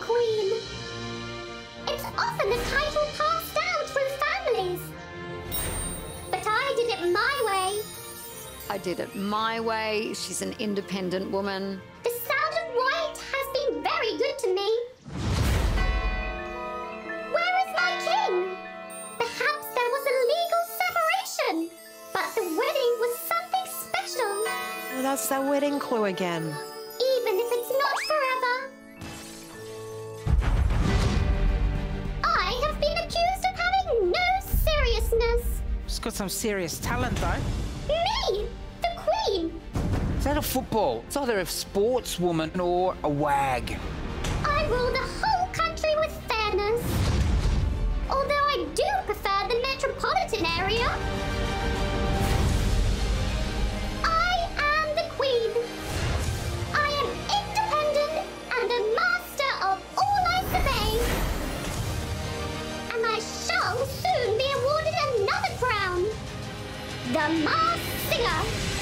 queen. It's often a title passed down from families. But I did it my way. I did it my way. She's an independent woman. The sound of white has been very good to me. Where is my king? Perhaps there was a legal separation, but the wedding was something special. Well, that's that wedding clue again. She's got some serious talent, though. Me, the queen. Is that a football? It's either a sportswoman or a wag. I rule the whole The Masked Singer.